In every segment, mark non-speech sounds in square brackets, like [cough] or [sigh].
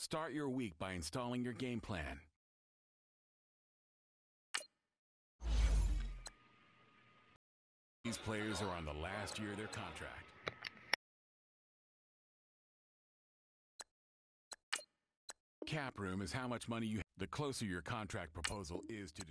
Start your week by installing your game plan. These players are on the last year of their contract. Cap room is how much money you the closer your contract proposal is to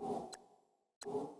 Thank you.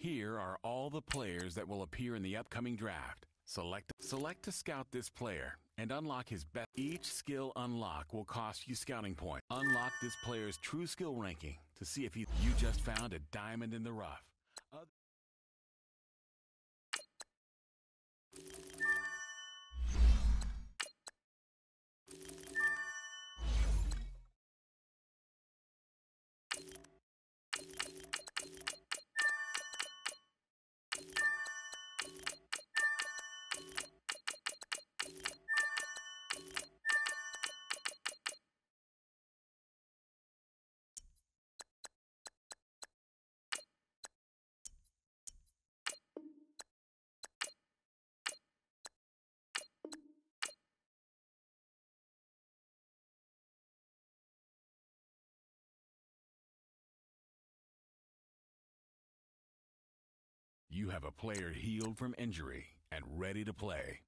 Here are all the players that will appear in the upcoming draft. Select select to scout this player and unlock his best. Each skill unlock will cost you scouting points. Unlock this player's true skill ranking to see if he, you just found a diamond in the rough. You have a player healed from injury and ready to play.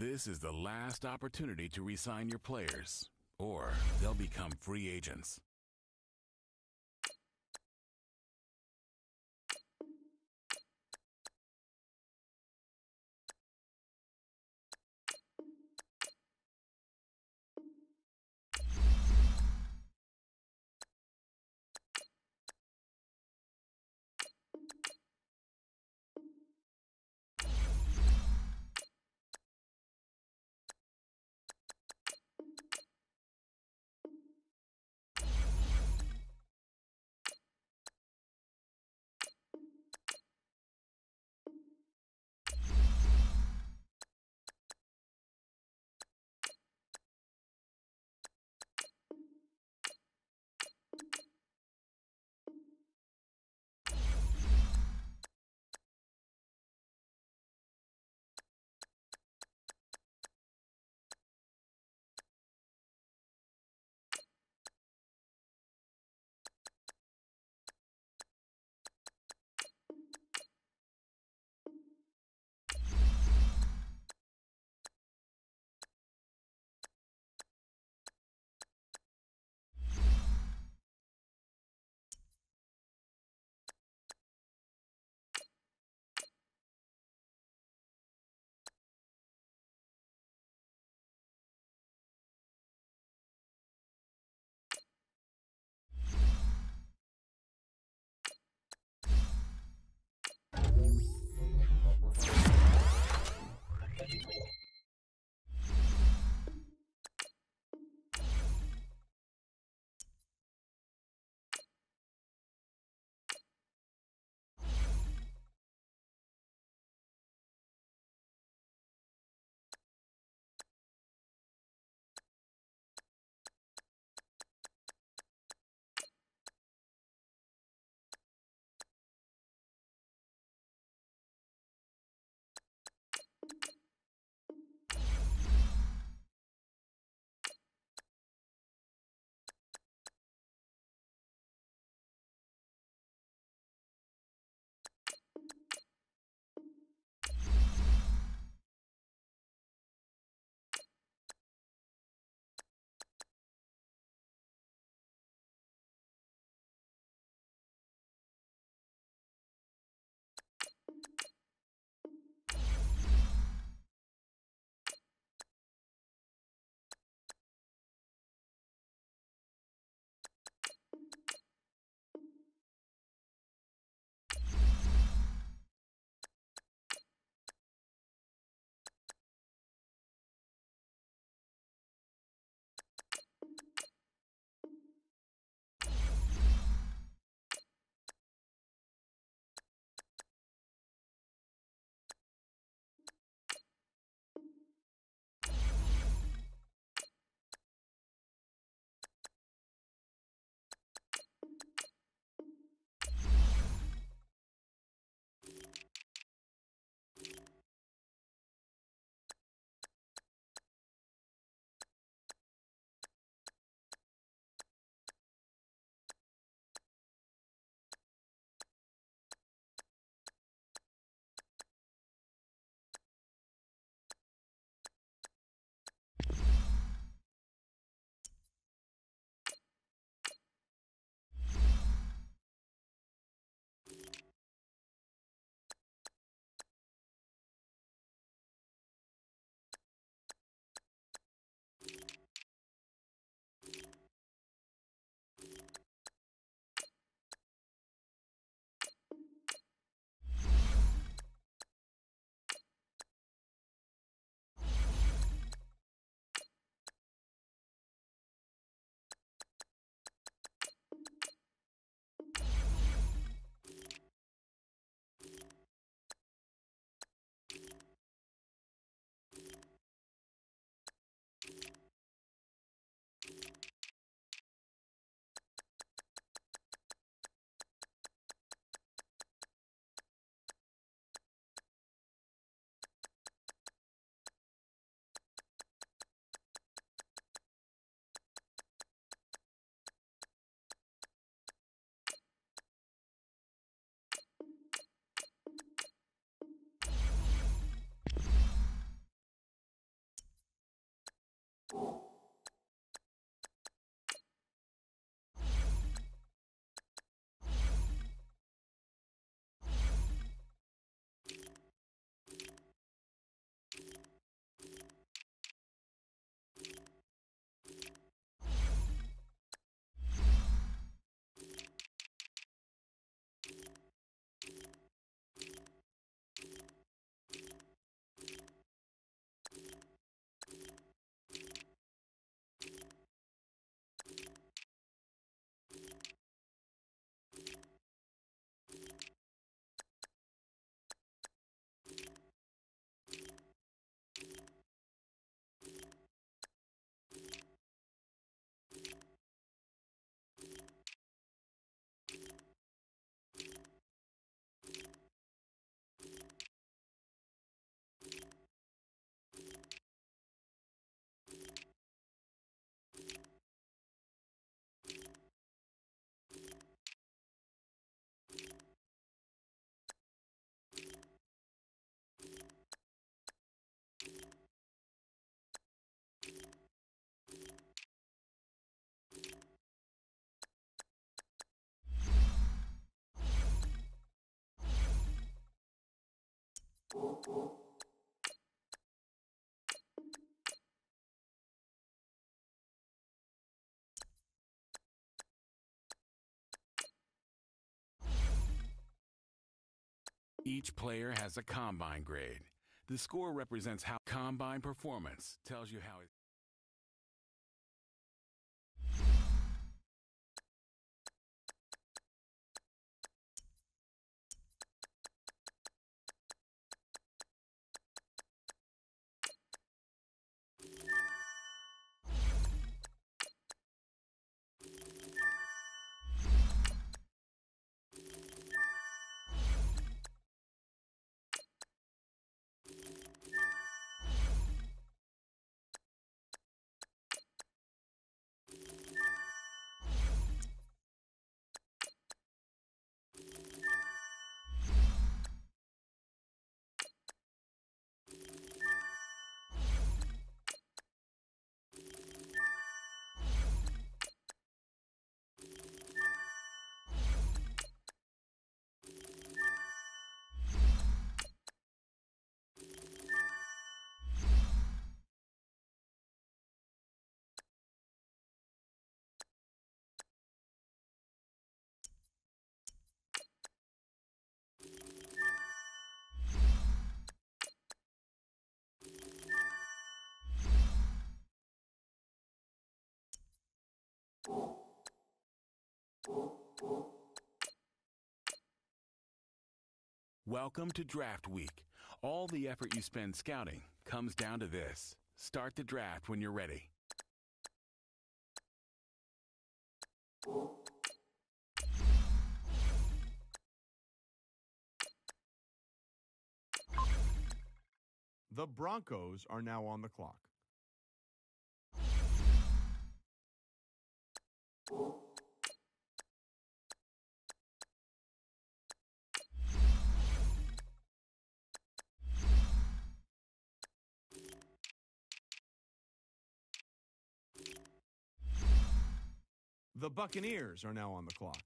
This is the last opportunity to resign your players, or they'll become free agents. Each player has a combine grade. The score represents how combine performance tells you how it Welcome to Draft Week. All the effort you spend scouting comes down to this. Start the draft when you're ready. The Broncos are now on the clock. The Buccaneers are now on the clock.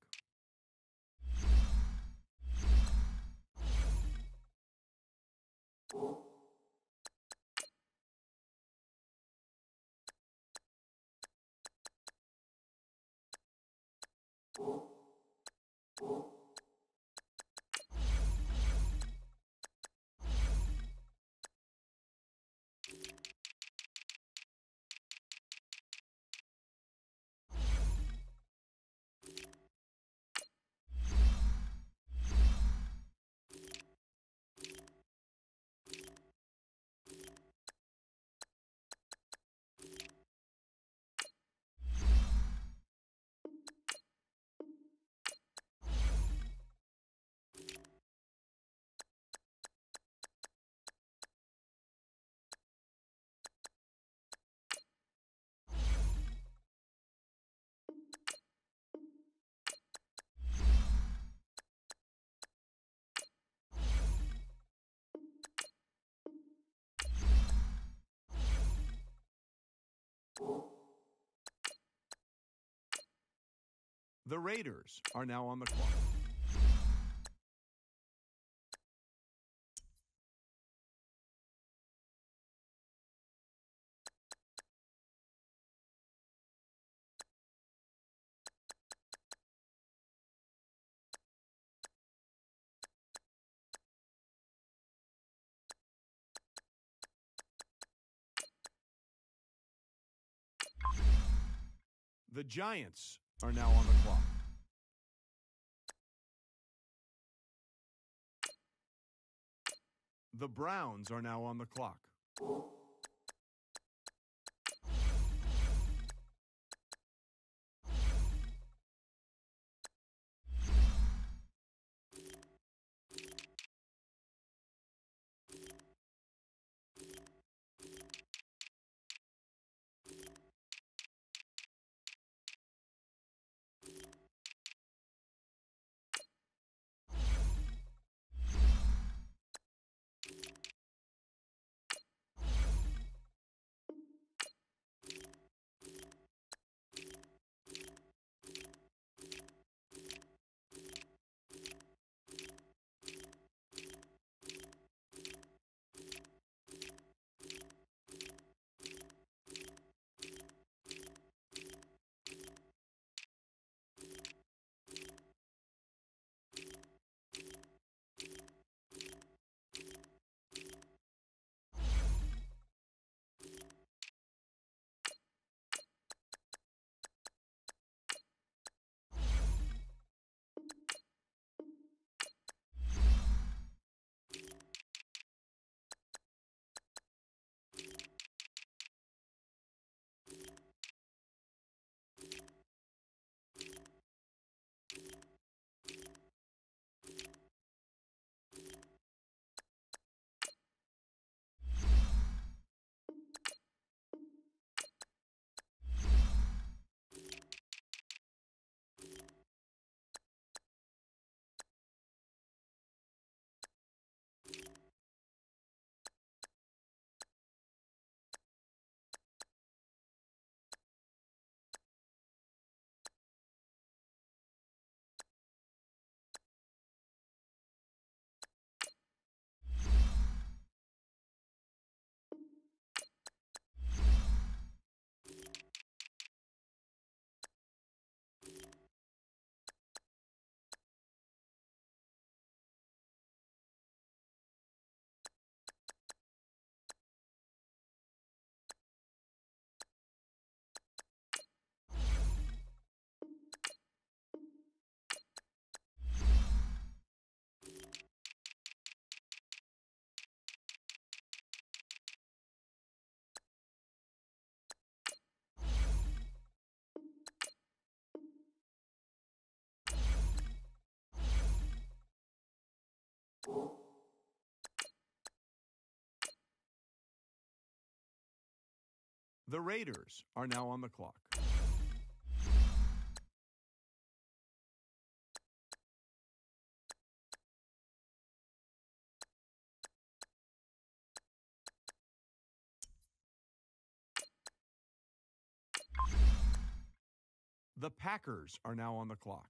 The Raiders are now on the clock. The Giants are now on the clock. The Browns are now on the clock. The Raiders are now on the clock. The Packers are now on the clock.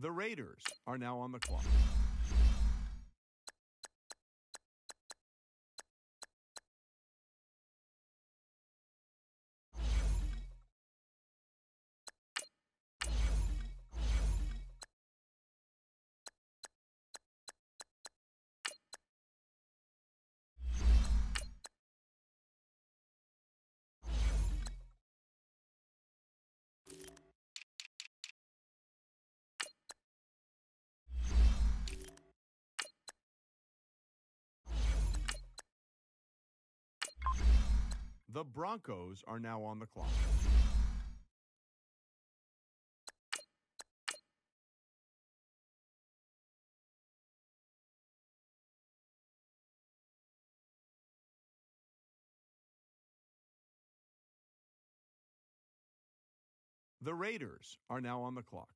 The Raiders are now on the clock. The Broncos are now on the clock. The Raiders are now on the clock.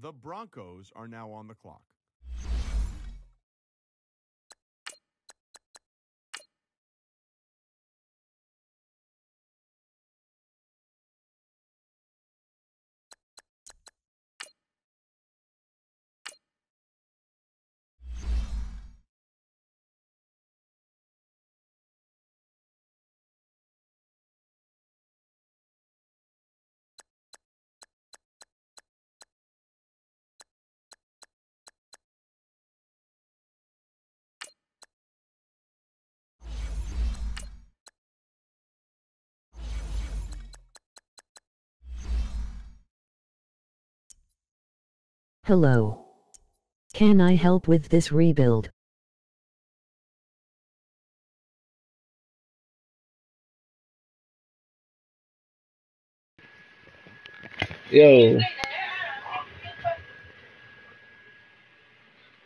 The Broncos are now on the clock. Hello. Can I help with this rebuild? Yo.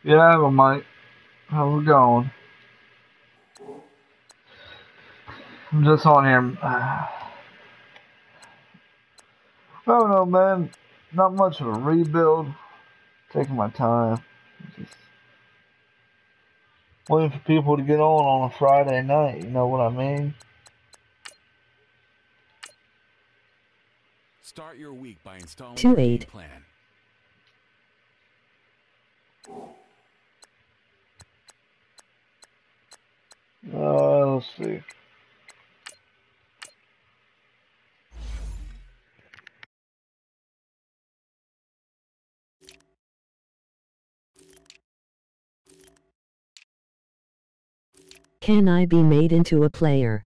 Yeah, well, Mike. How's it going? I'm just on here. [sighs] I don't know, man. Not much of a rebuild. Taking my time. Just waiting for people to get on on a Friday night. You know what I mean? Start your week by installing Two your game eight. plan. Uh, let's see. Can I be made into a player?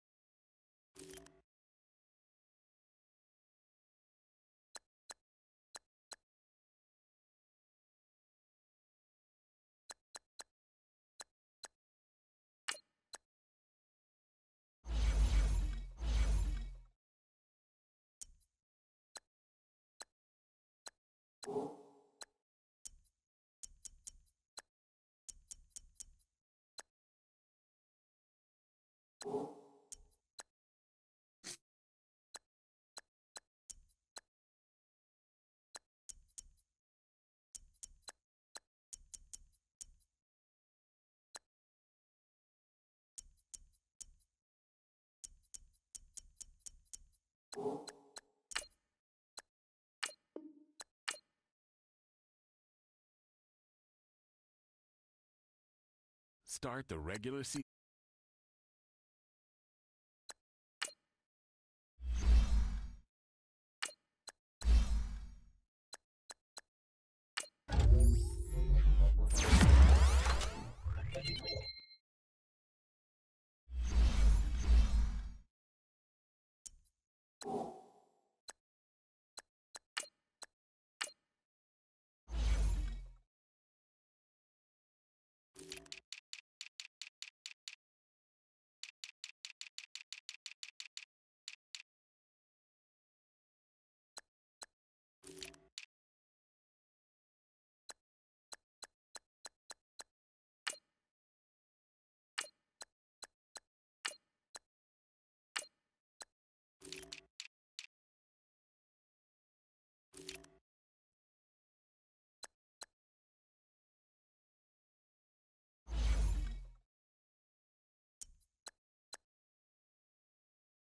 Start the regular season.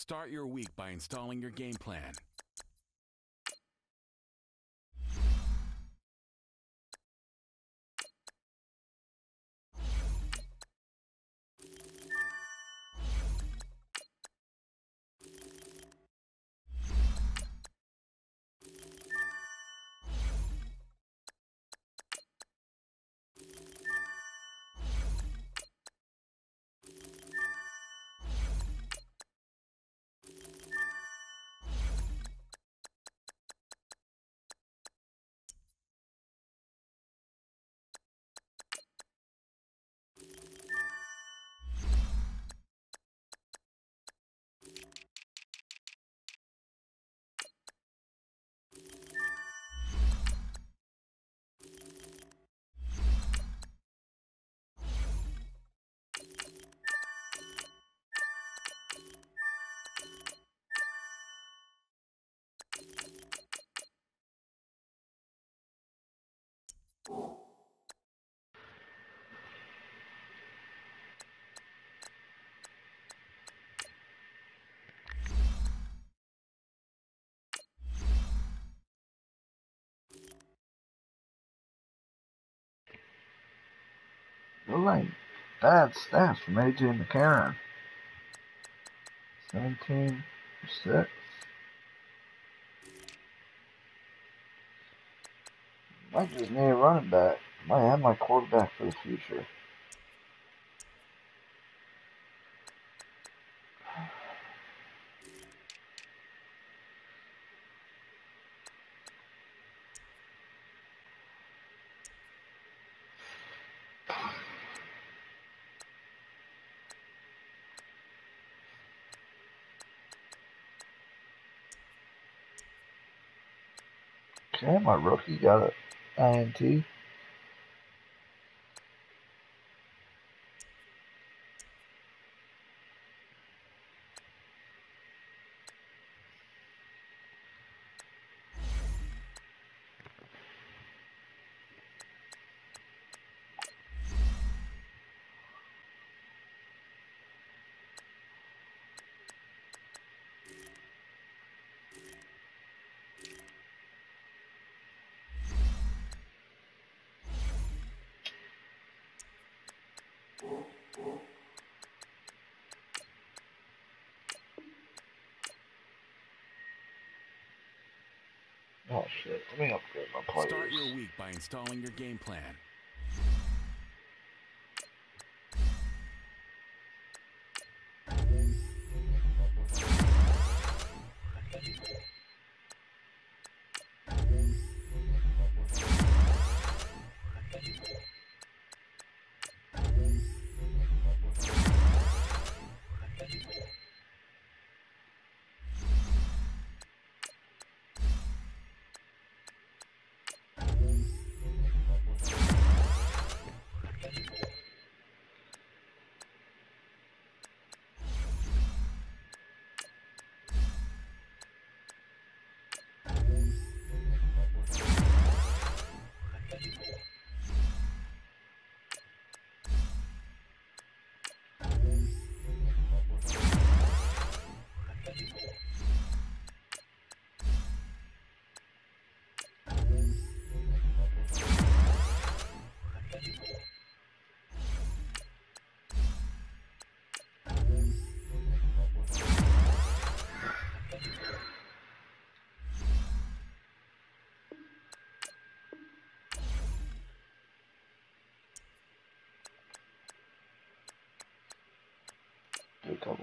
Start your week by installing your game plan. Like bad stats from AJ McCarron. 17 6. Might just need a running back. Might have my quarterback for the future. My rookie got an INT. Oh shit, let me upgrade my players. Start your week by installing your game plan.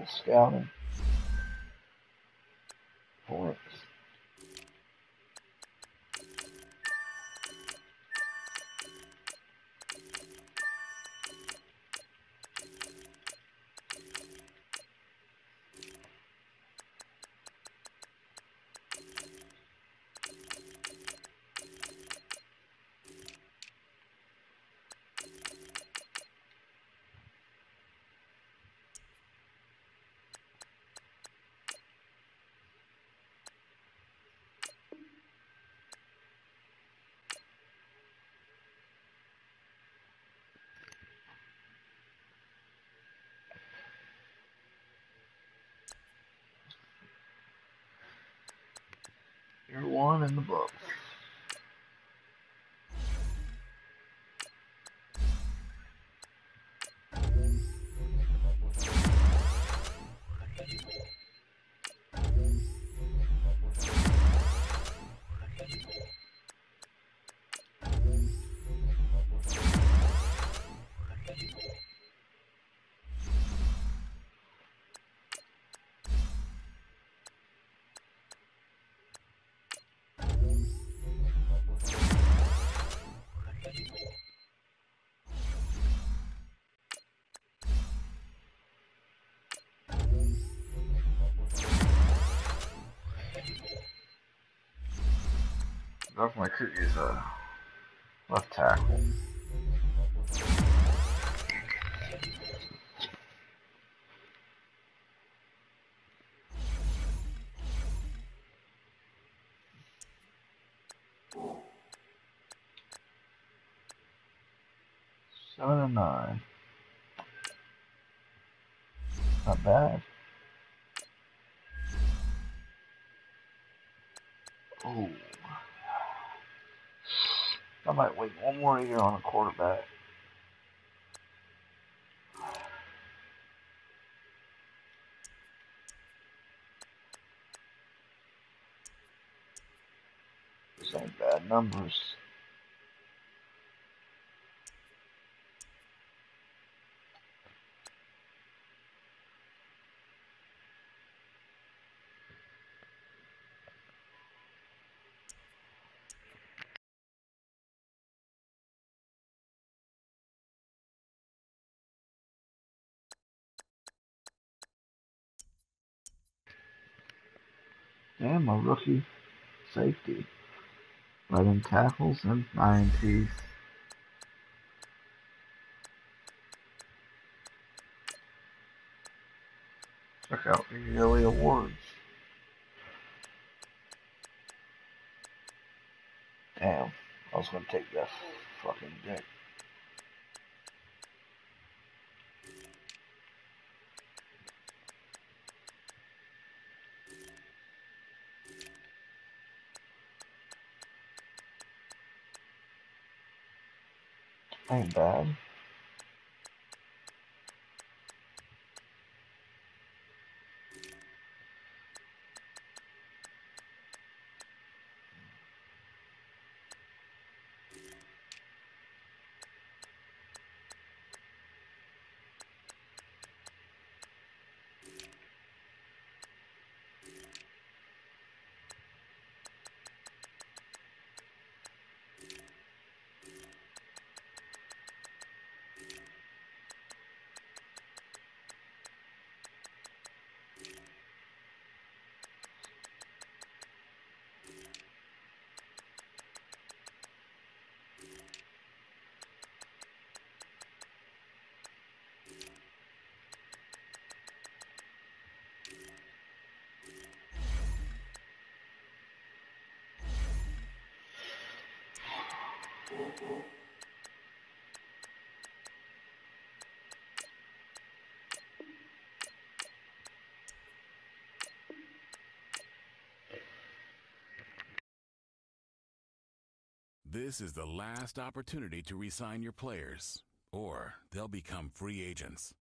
Scouting Definitely could use a left tackle. More year on a quarterback. This ain't bad numbers. Damn, my rookie safety. 11 tackles and 9 teeth. Check out the yearly awards. Damn, I was gonna take that fucking dick. Oh, Ain't bad. This is the last opportunity to resign your players, or they'll become free agents.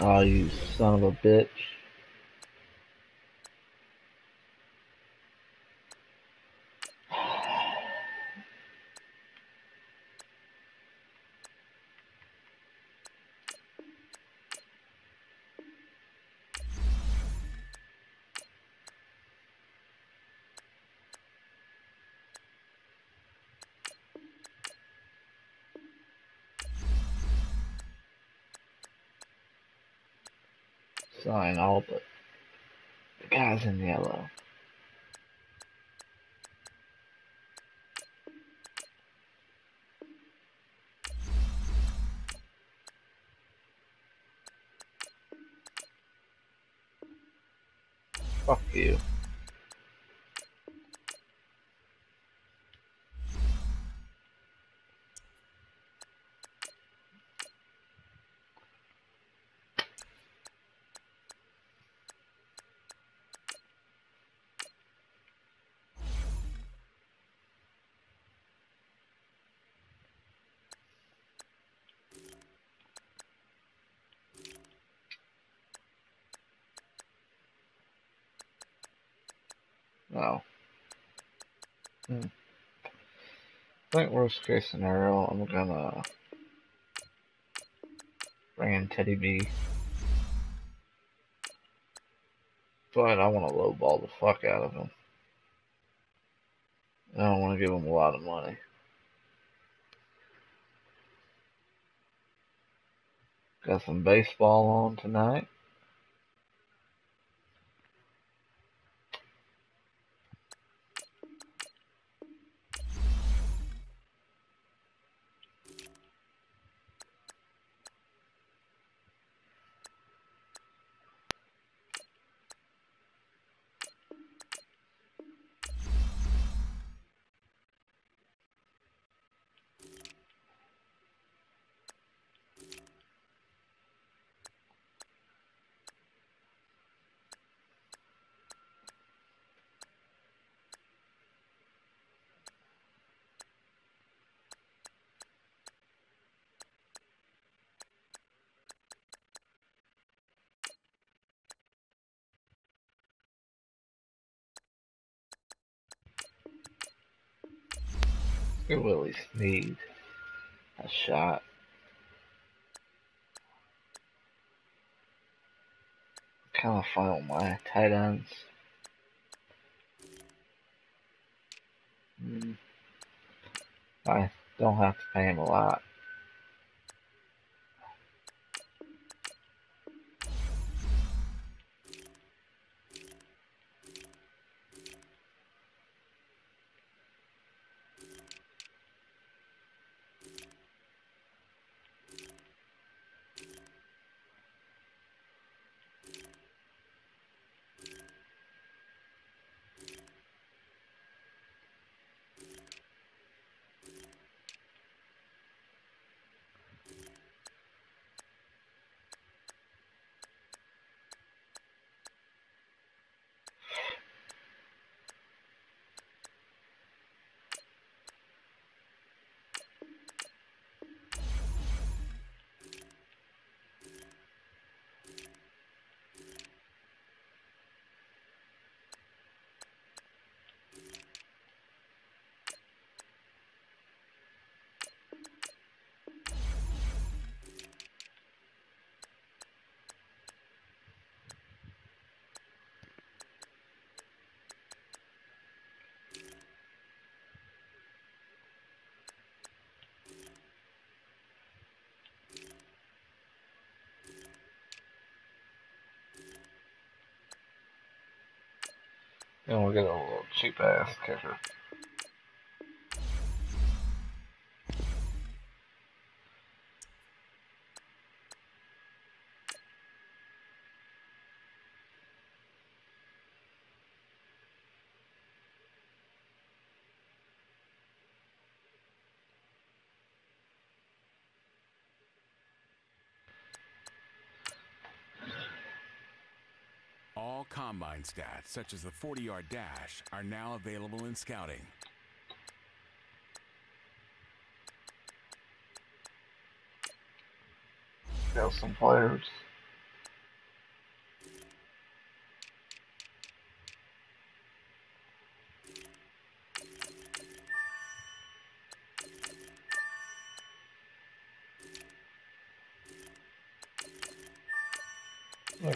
Oh, you son of a bitch. Sign all but the guys in yellow. Fuck you. No. Hmm. I think worst case scenario, I'm gonna bring in Teddy B. But I want to lowball the fuck out of him. I don't want to give him a lot of money. Got some baseball on tonight. Willie Snead. A shot. Kind of fun my tight ends. Hmm. I don't have to pay him a lot. And we'll get a little cheap ass kicker. All combine stats, such as the 40 yard dash, are now available in scouting. Some players.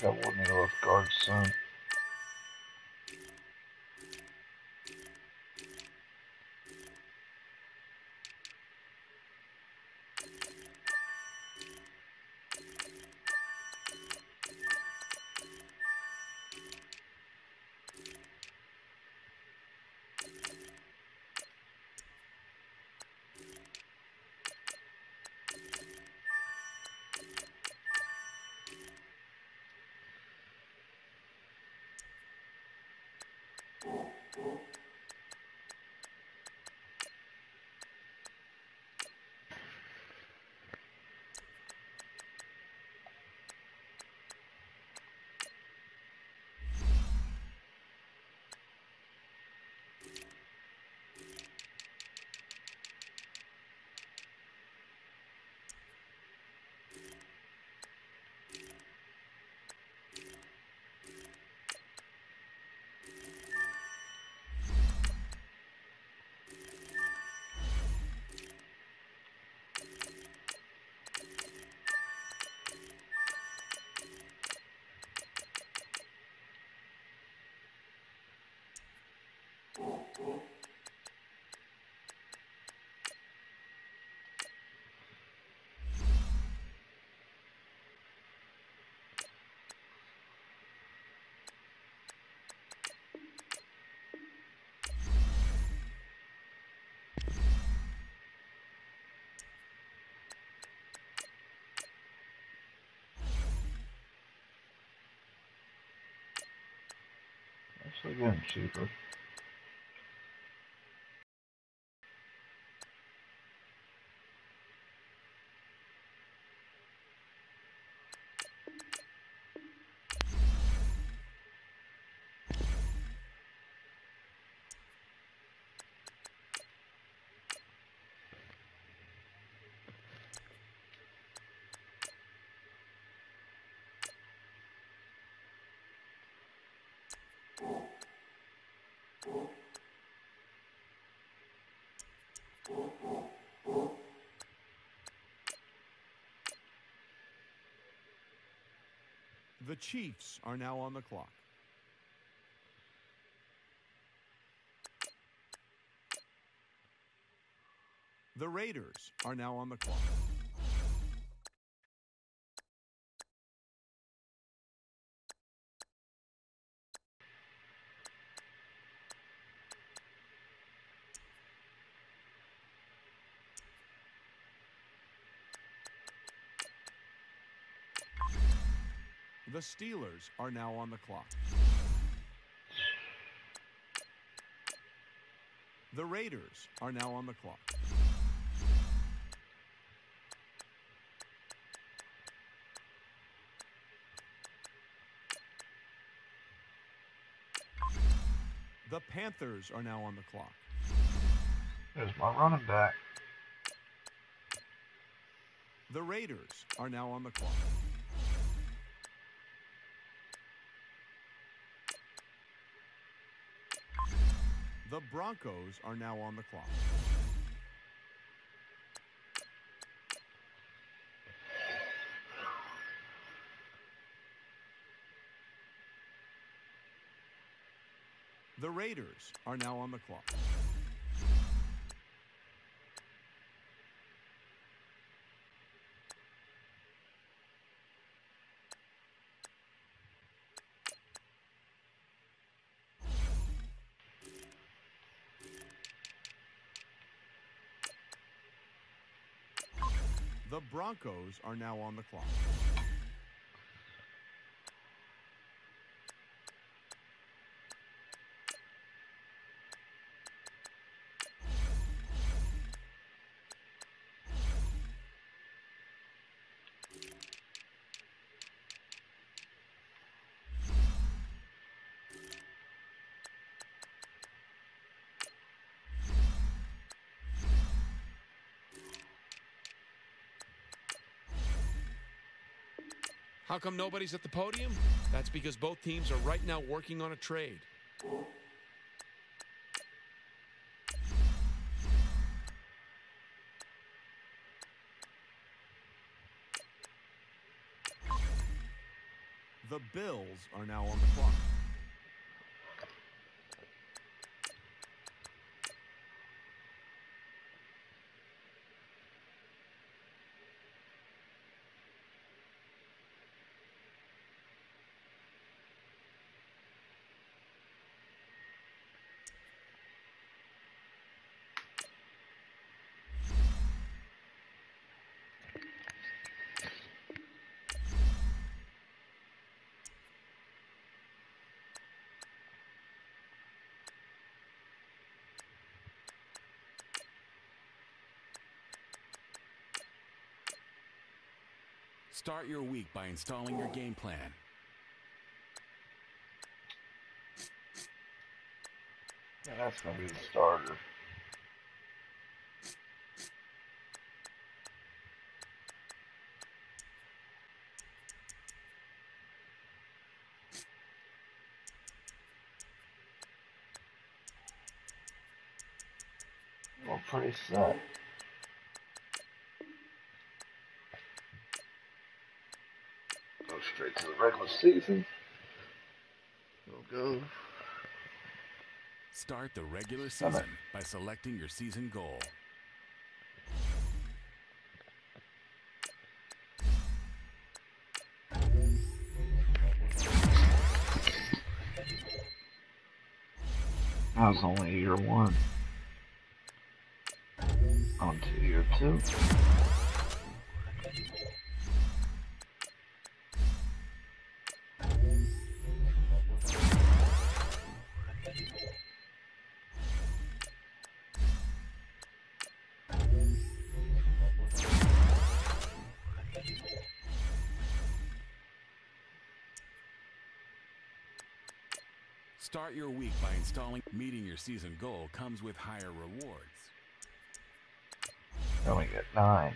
I will need a left guard soon. Actually getting cheaper. The Chiefs are now on the clock. The Raiders are now on the clock. The Steelers are now on the clock. The Raiders are now on the clock. The Panthers are now on the clock. There's my running back. The Raiders are now on the clock. The Broncos are now on the clock. The Raiders are now on the clock. The Broncos are now on the clock. How come nobody's at the podium? That's because both teams are right now working on a trade. The Bills are now on the clock. Start your week by installing your game plan. Yeah, that's gonna be the starter. Well, pretty set. Go straight to the regular season. We'll go. Start the regular season by selecting your season goal. That was only year one. On to year two. Start your week by installing. Meeting your season goal comes with higher rewards. Then we get nine.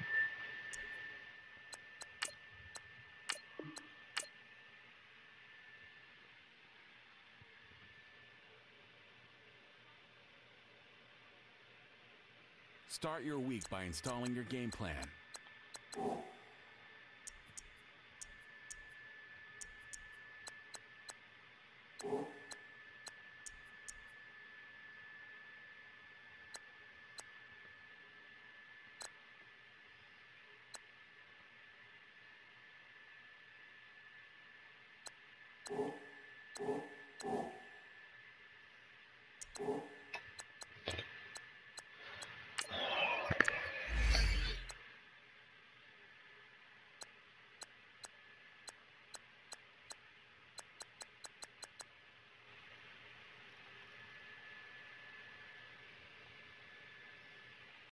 Start your week by installing your game plan.